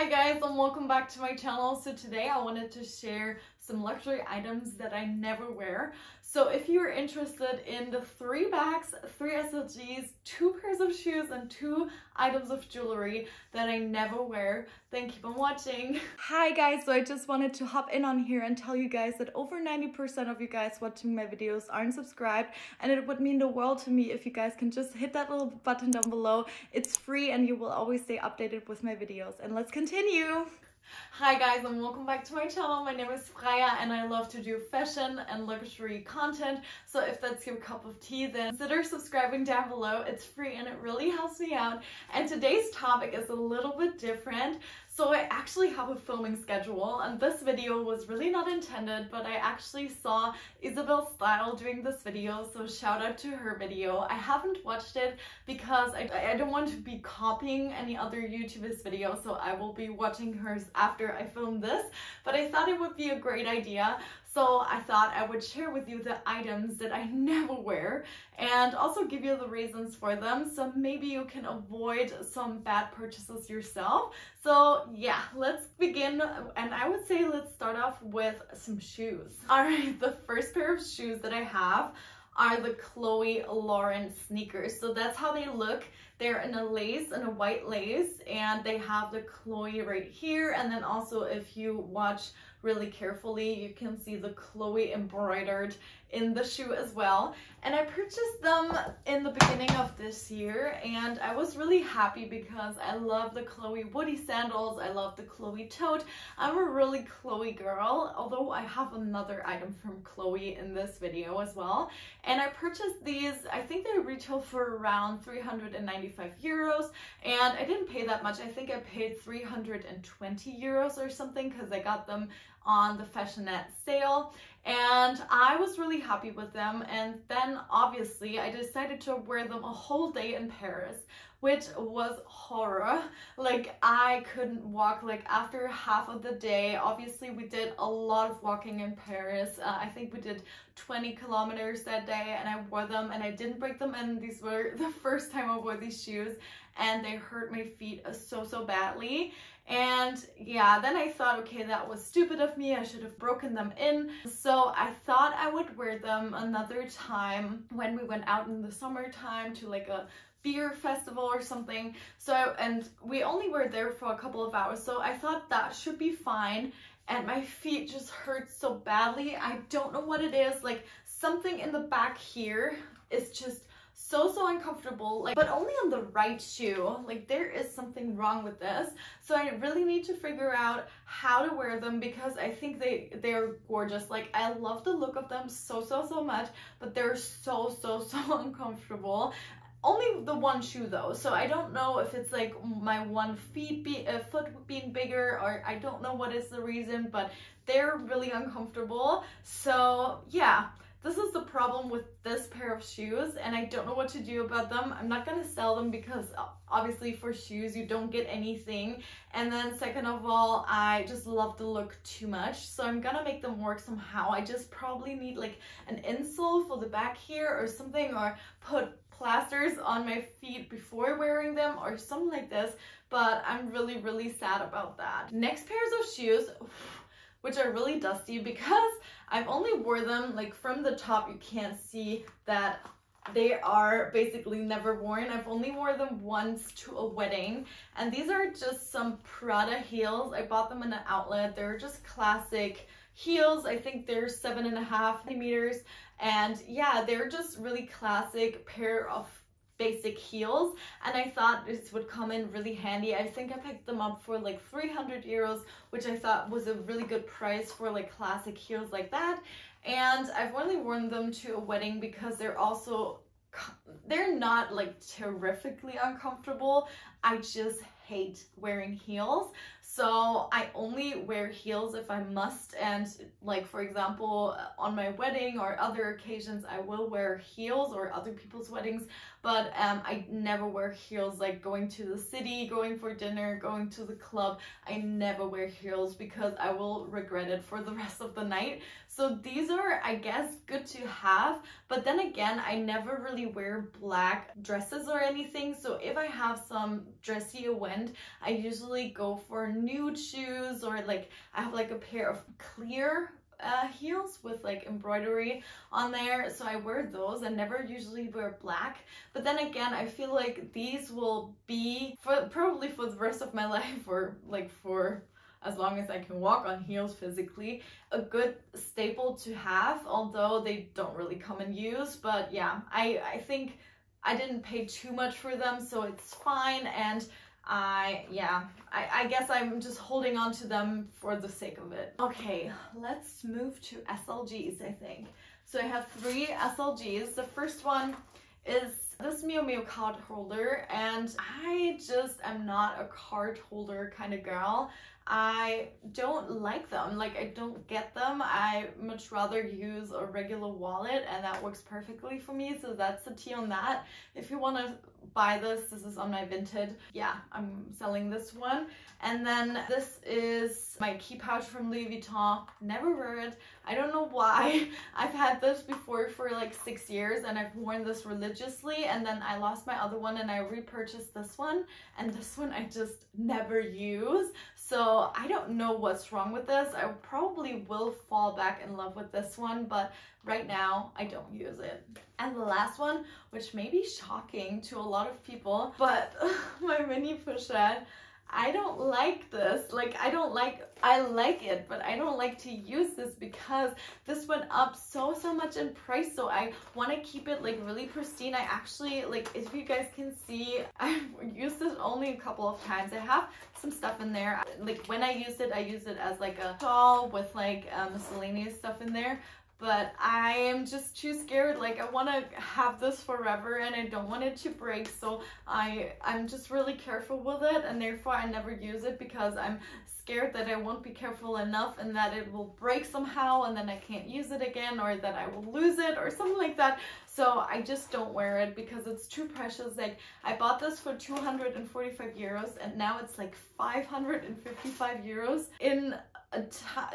Hi guys and welcome back to my channel. So today I wanted to share some luxury items that I never wear. So if you're interested in the three bags, three SLGs, two pairs of shoes, and two items of jewelry that I never wear, then keep on watching. Hi guys, so I just wanted to hop in on here and tell you guys that over 90% of you guys watching my videos aren't subscribed and it would mean the world to me if you guys can just hit that little button down below. It's free and you will always stay updated with my videos. And let's continue! Hi guys and welcome back to my channel. My name is Freya and I love to do fashion and luxury content. So if that's your cup of tea then consider subscribing down below. It's free and it really helps me out. And today's topic is a little bit different. So I actually have a filming schedule and this video was really not intended but I actually saw Isabelle Style doing this video so shout out to her video. I haven't watched it because I, I don't want to be copying any other YouTuber's video so I will be watching hers after I film this but I thought it would be a great idea so I thought I would share with you the items that I never wear and also give you the reasons for them so maybe you can avoid some bad purchases yourself. So yeah, let's begin and I would say let's start off with some shoes. Alright, the first pair of shoes that I have are the Chloe Lauren sneakers. So that's how they look. They're in a lace, in a white lace, and they have the Chloe right here. And then also if you watch really carefully. You can see the Chloe embroidered in the shoe as well. And I purchased them in the beginning of this year and I was really happy because I love the Chloe Woody sandals. I love the Chloe tote. I'm a really Chloe girl, although I have another item from Chloe in this video as well. And I purchased these, I think they retail for around 395 euros and I didn't pay that much. I think I paid 320 euros or something because I got them on the Fashionette sale and I was really happy with them. And then obviously I decided to wear them a whole day in Paris which was horror like I couldn't walk like after half of the day obviously we did a lot of walking in Paris uh, I think we did 20 kilometers that day and I wore them and I didn't break them and these were the first time I wore these shoes and they hurt my feet so so badly and yeah, then I thought, okay, that was stupid of me. I should have broken them in. So I thought I would wear them another time when we went out in the summertime to like a beer festival or something. So, and we only were there for a couple of hours. So I thought that should be fine. And my feet just hurt so badly. I don't know what it is. Like something in the back here is just so so uncomfortable like but only on the right shoe like there is something wrong with this so i really need to figure out how to wear them because i think they they're gorgeous like i love the look of them so so so much but they're so so so uncomfortable only the one shoe though so i don't know if it's like my one feet be uh, foot being bigger or i don't know what is the reason but they're really uncomfortable so yeah this is the problem with this pair of shoes and I don't know what to do about them. I'm not gonna sell them because obviously for shoes you don't get anything. And then second of all, I just love the look too much. So I'm gonna make them work somehow. I just probably need like an insole for the back here or something or put plasters on my feet before wearing them or something like this. But I'm really, really sad about that. Next pairs of shoes, which are really dusty because I've only wore them like from the top you can't see that they are basically never worn. I've only wore them once to a wedding and these are just some Prada heels. I bought them in an outlet. They're just classic heels. I think they're seven and a half meters. and yeah, they're just really classic pair of basic heels and I thought this would come in really handy. I think I picked them up for like 300 euros which I thought was a really good price for like classic heels like that and I've only worn them to a wedding because they're also they're not like terrifically uncomfortable. I just hate wearing heels. So I only wear heels if I must and like for example on my wedding or other occasions I will wear heels or other people's weddings but um, I never wear heels like going to the city, going for dinner, going to the club. I never wear heels because I will regret it for the rest of the night. So these are, I guess, good to have. But then again, I never really wear black dresses or anything. So if I have some dressy wind, I usually go for nude shoes or like I have like a pair of clear uh, heels with like embroidery on there so I wear those I never usually wear black but then again I feel like these will be for probably for the rest of my life or like for as long as I can walk on heels physically a good staple to have although they don't really come in use but yeah I I think I didn't pay too much for them so it's fine and I, yeah, I, I guess I'm just holding on to them for the sake of it. Okay, let's move to SLGs, I think. So I have three SLGs. The first one is this Miu Miu card holder and I just am not a card holder kind of girl. I don't like them. Like I don't get them. I much rather use a regular wallet and that works perfectly for me. So that's the tea on that. If you want to buy this, this is on my Vinted. Yeah, I'm selling this one. And then this is my key pouch from Louis Vuitton. Never wear it. I don't know why. I've had this before for like six years and I've worn this religiously and then I lost my other one and I repurchased this one and this one I just never use. So I don't know what's wrong with this. I probably will fall back in love with this one, but right now I don't use it. And the last one, which may be shocking to a lot of people, but my mini pochette I don't like this. Like, I don't like, I like it, but I don't like to use this because this went up so, so much in price. So I want to keep it like really pristine. I actually, like, if you guys can see, I've used this only a couple of times. I have some stuff in there. Like, when I used it, I used it as like a shawl with like uh, miscellaneous stuff in there but I am just too scared. Like I want to have this forever and I don't want it to break. So I, I'm just really careful with it and therefore I never use it because I'm scared that I won't be careful enough and that it will break somehow and then I can't use it again or that I will lose it or something like that. So I just don't wear it because it's too precious. Like I bought this for 245 euros and now it's like 555 euros in a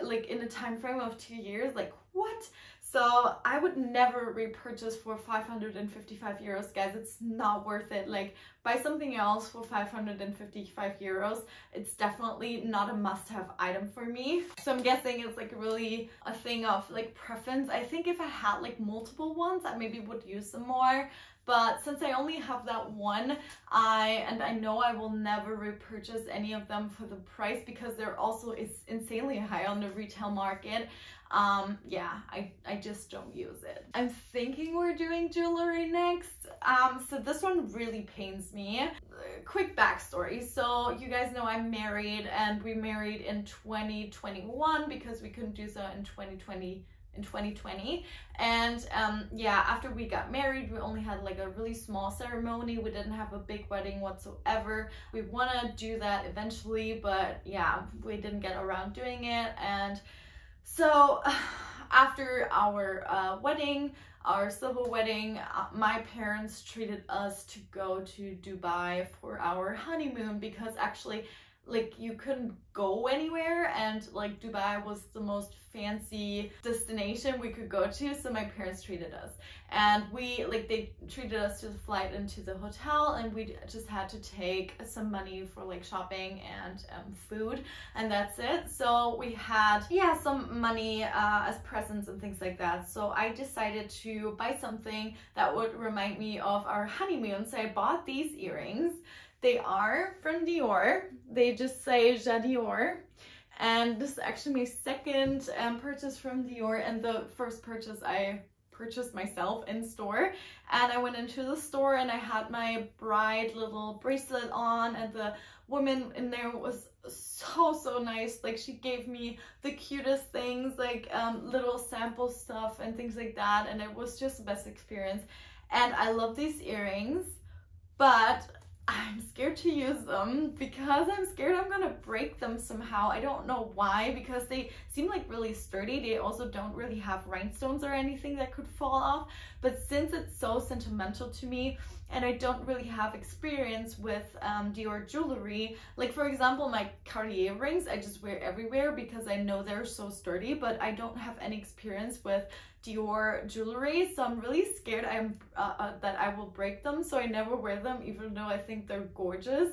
like in a time frame of two years. Like what? So I would never repurchase for 555 euros, guys. It's not worth it. Like buy something else for 555 euros. It's definitely not a must-have item for me. So I'm guessing it's like really a thing of like preference. I think if I had like multiple ones, I maybe would use them more but since I only have that one I and I know I will never repurchase any of them for the price because they're also is insanely high on the retail market um yeah I, I just don't use it. I'm thinking we're doing jewelry next. Um so this one really pains me. Quick backstory. So you guys know i'm married and we married in 2021 because we couldn't do so in 2020 in 2020 and um yeah after we got married we only had like a really small ceremony. We didn't have a big wedding whatsoever. We want to do that eventually but yeah we didn't get around doing it. And so after our uh, wedding, our civil wedding, uh, my parents treated us to go to Dubai for our honeymoon because actually like you couldn't go anywhere and like Dubai was the most fancy destination we could go to so my parents treated us. And we like they treated us to the flight and to the hotel and we just had to take some money for like shopping and um, food and that's it. So we had yeah some money uh, as presents and things like that. So I decided to buy something that would remind me of our honeymoon so I bought these earrings they are from Dior. They just say J'adore. And this is actually my second um, purchase from Dior and the first purchase I purchased myself in store and I went into the store and I had my bride little bracelet on and the woman in there was so so nice like she gave me the cutest things like um, little sample stuff and things like that and it was just the best experience and I love these earrings but I'm scared to use them because I'm scared I'm gonna break them somehow. I don't know why because they seem like really sturdy. They also don't really have rhinestones or anything that could fall off. But since it's so sentimental to me, and I don't really have experience with um, Dior jewelry. Like for example, my Cartier rings, I just wear everywhere because I know they're so sturdy, but I don't have any experience with Dior jewelry, so I'm really scared I'm uh, uh, that I will break them, so I never wear them even though I think they're gorgeous.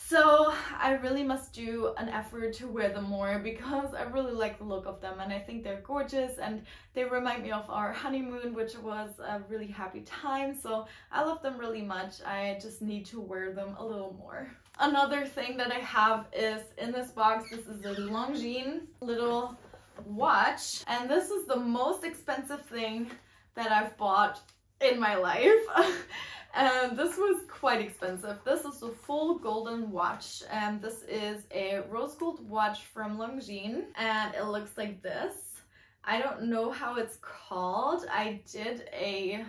So I really must do an effort to wear them more because I really like the look of them and I think they're gorgeous and they remind me of our honeymoon which was a really happy time so I love them really much. I just need to wear them a little more. Another thing that I have is in this box, this is a Longines little watch and this is the most expensive thing that I've bought in my life. and this was quite expensive. This is a full golden watch and this is a rose gold watch from Longines and it looks like this. I don't know how it's called. I did a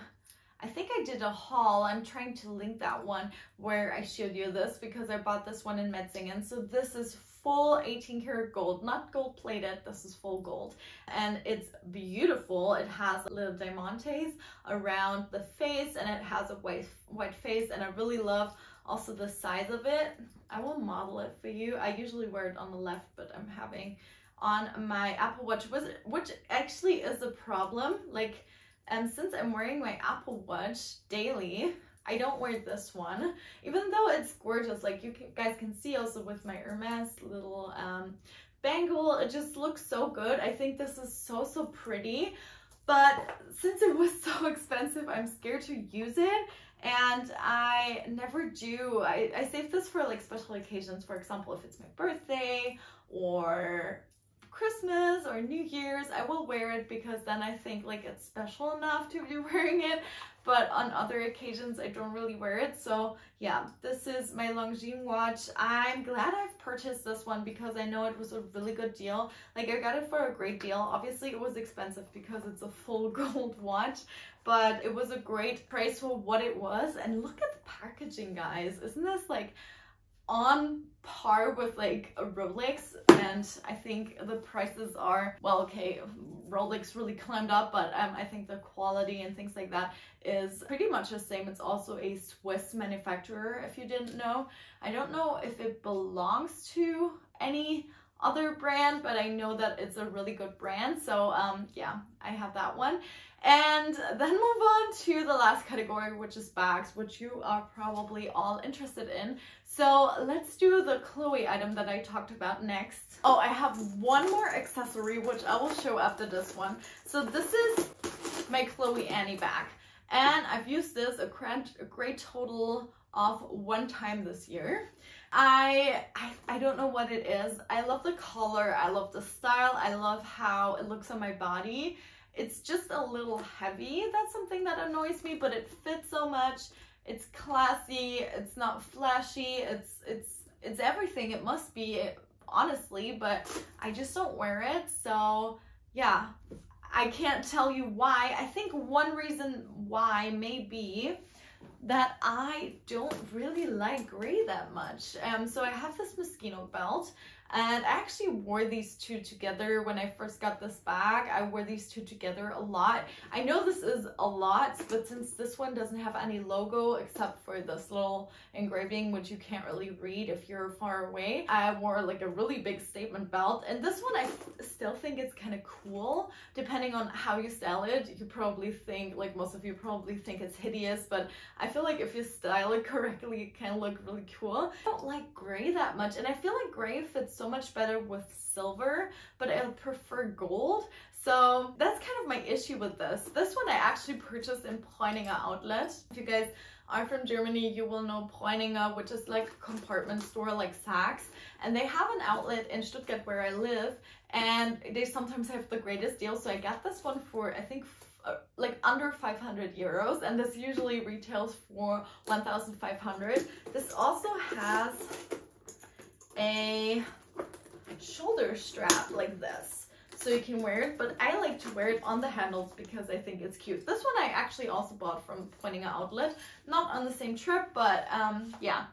I think I did a haul. I'm trying to link that one where I showed you this because I bought this one in Metzingen. So this is full 18 karat gold, not gold plated, this is full gold. And it's beautiful. It has little diamantes around the face and it has a white, white face and I really love also the size of it. I will model it for you. I usually wear it on the left, but I'm having on my Apple Watch, which actually is a problem. Like, and since I'm wearing my Apple Watch daily, I don't wear this one, even though it's gorgeous. Like you can, guys can see also with my Hermes little um, bangle, it just looks so good. I think this is so, so pretty. But since it was so expensive, I'm scared to use it and I never do. I, I save this for like special occasions. For example, if it's my birthday or Christmas or New Year's, I will wear it because then I think like it's special enough to be wearing it. But on other occasions, I don't really wear it. So yeah, this is my Longines watch. I'm glad I've purchased this one because I know it was a really good deal. Like I got it for a great deal. Obviously it was expensive because it's a full gold watch, but it was a great price for what it was. And look at the packaging guys. Isn't this like on par with like a Rolex and I think the prices are well okay Rolex really climbed up but um, I think the quality and things like that is pretty much the same. It's also a Swiss manufacturer if you didn't know. I don't know if it belongs to any other brand but I know that it's a really good brand so um yeah I have that one and then move on to the last category, which is bags, which you are probably all interested in. So let's do the Chloe item that I talked about next. Oh, I have one more accessory, which I will show after this one. So this is my Chloe Aby bag. And I've used this a a great total of one time this year. I, I I don't know what it is. I love the color, I love the style, I love how it looks on my body. It's just a little heavy. That's something that annoys me, but it fits so much it's classy, it's not flashy, it's it's it's everything it must be honestly, but I just don't wear it. So, yeah. I can't tell you why. I think one reason why may be that I don't really like gray that much. Um, so I have this Moschino belt and I actually wore these two together when I first got this bag. I wore these two together a lot. I know this is a lot, but since this one doesn't have any logo except for this little engraving, which you can't really read if you're far away, I wore like a really big statement belt. And this one I still think it's kind of cool, depending on how you style it. You probably think, like most of you probably think it's hideous, but I feel like if you style it correctly, it can look really cool. I don't like gray that much, and I feel like gray fits so much better with silver, but I prefer gold. So that's kind of my issue with this. This one I actually purchased in Breuninger outlet. If you guys are from Germany, you will know Breuninger, which is like a compartment store like Saks. And they have an outlet in Stuttgart where I live and they sometimes have the greatest deal. So I got this one for, I think, uh, like under 500 euros and this usually retails for 1,500. This also has a shoulder strap like this. So you can wear it. But I like to wear it on the handles because I think it's cute. This one I actually also bought from Pointing Outlet. Not on the same trip, but um, yeah.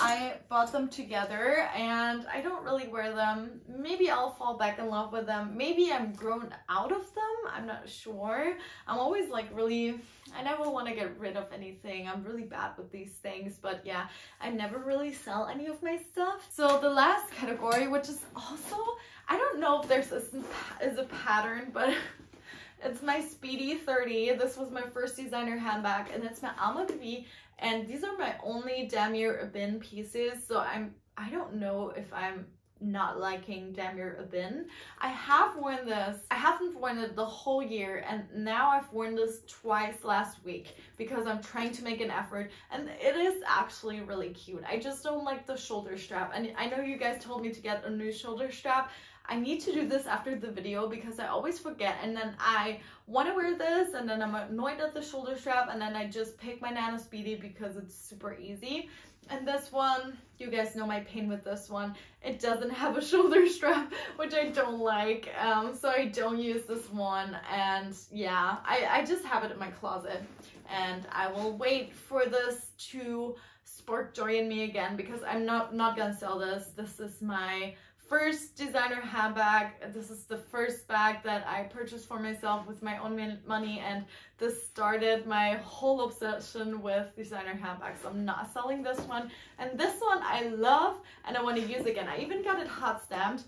I bought them together and I don't really wear them. Maybe I'll fall back in love with them. Maybe I'm grown out of them. I'm not sure. I'm always like really, I never want to get rid of anything. I'm really bad with these things, but yeah, I never really sell any of my stuff. So the last category, which is also, I don't know if there's a, is a pattern, but it's my Speedy 30. This was my first designer handbag and it's my Alma BB and these are my only Damier Ebene pieces. So I'm, I don't know if I'm not liking Damier Ebene. I have worn this, I haven't worn it the whole year and now I've worn this twice last week because I'm trying to make an effort and it is actually really cute. I just don't like the shoulder strap and I know you guys told me to get a new shoulder strap. I need to do this after the video because I always forget and then I want to wear this and then I'm annoyed at the shoulder strap and then I just pick my Nano Speedy because it's super easy. And this one, you guys know my pain with this one. It doesn't have a shoulder strap, which I don't like. Um, so I don't use this one. And yeah, I, I just have it in my closet. And I will wait for this to spark joy in me again because I'm not, not gonna sell this. This is my first designer handbag. This is the first bag that I purchased for myself with my own money and this started my whole obsession with designer handbags. I'm not selling this one. And this one I love and I want to use again. I even got it hot stamped.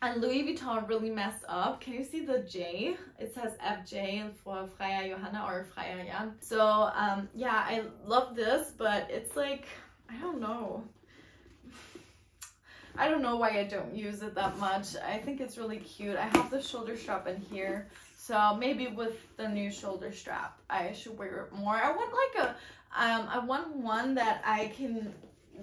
And Louis Vuitton really messed up. Can you see the J? It says FJ for Freya Johanna or Freya Jan. So um, yeah, I love this, but it's like, I don't know. I don't know why I don't use it that much. I think it's really cute. I have the shoulder strap in here. So maybe with the new shoulder strap, I should wear it more. I want like a, um, I want one that I can,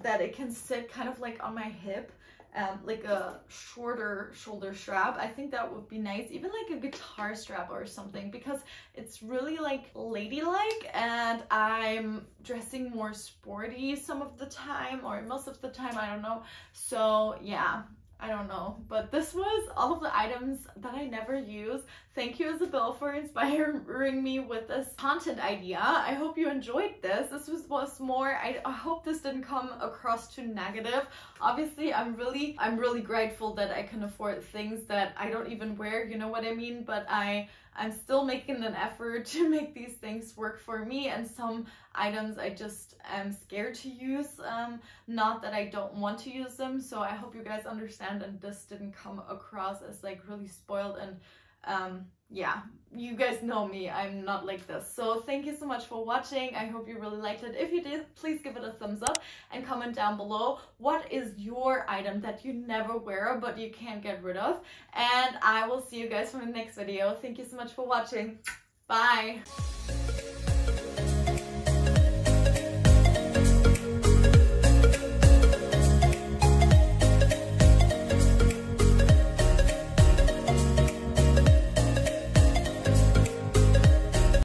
that it can sit kind of like on my hip um, like a shorter shoulder strap. I think that would be nice. Even like a guitar strap or something because it's really like ladylike and I'm dressing more sporty some of the time or most of the time, I don't know. So yeah, I don't know, but this was all of the items that I never use. Thank you Isabel for inspiring me with this content idea. I hope you enjoyed this. This was, was more, I, I hope this didn't come across too negative. Obviously, I'm really, I'm really grateful that I can afford things that I don't even wear, you know what I mean? But I, I'm still making an effort to make these things work for me and some items I just am scared to use. Um, not that I don't want to use them. So I hope you guys understand and this didn't come across as like really spoiled and um, yeah, you guys know me, I'm not like this. So thank you so much for watching. I hope you really liked it. If you did, please give it a thumbs up and comment down below what is your item that you never wear but you can't get rid of. And I will see you guys for the next video. Thank you so much for watching. Bye!